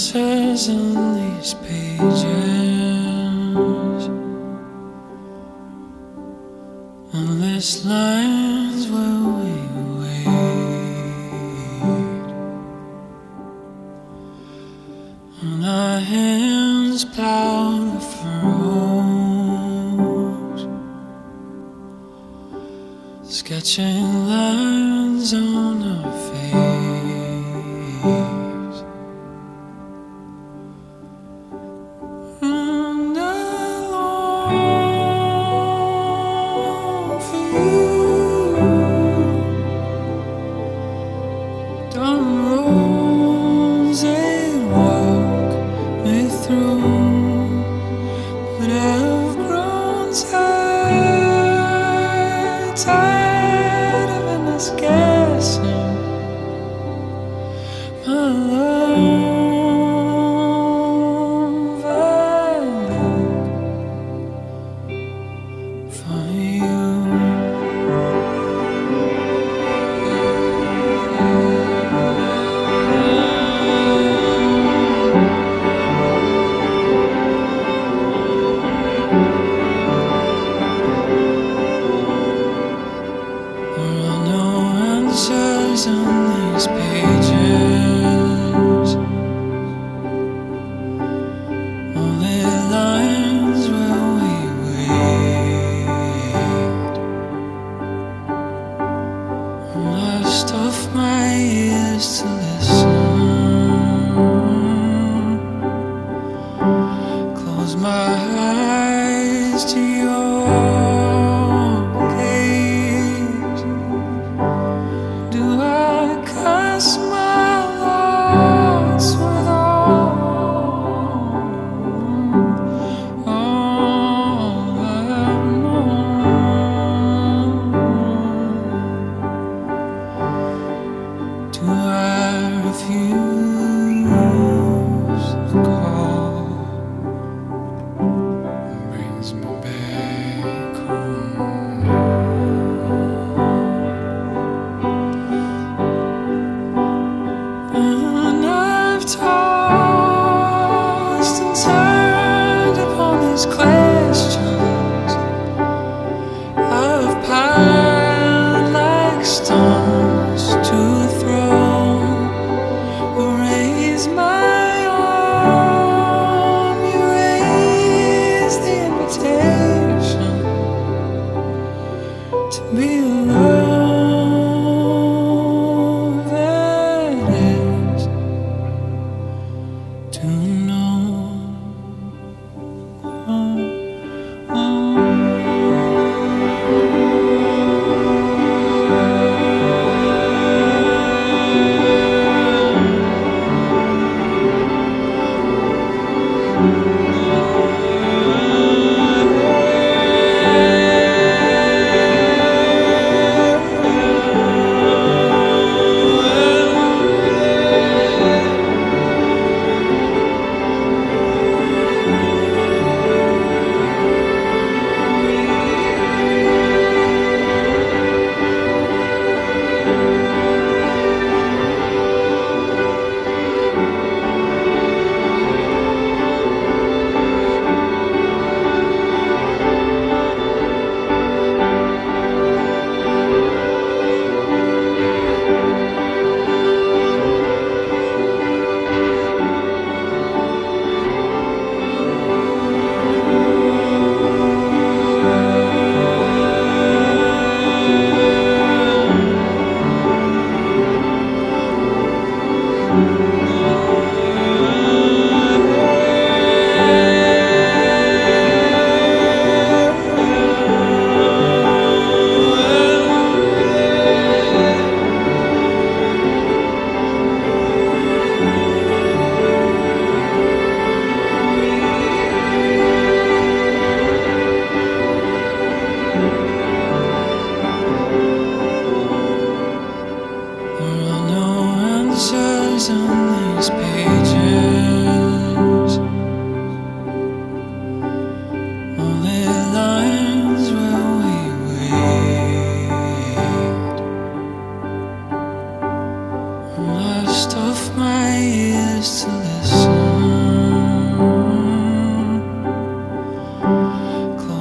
answers on these pages. On this lines will we wait And our hands plow the furrows Sketching lines on our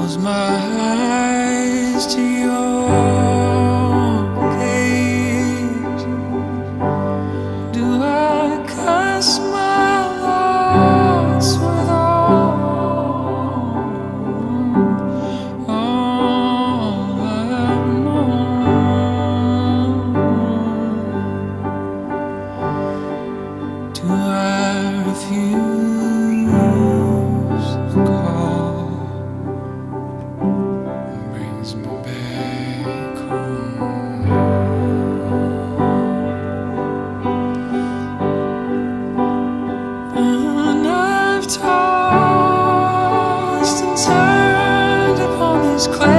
close my eyes to your was crazy.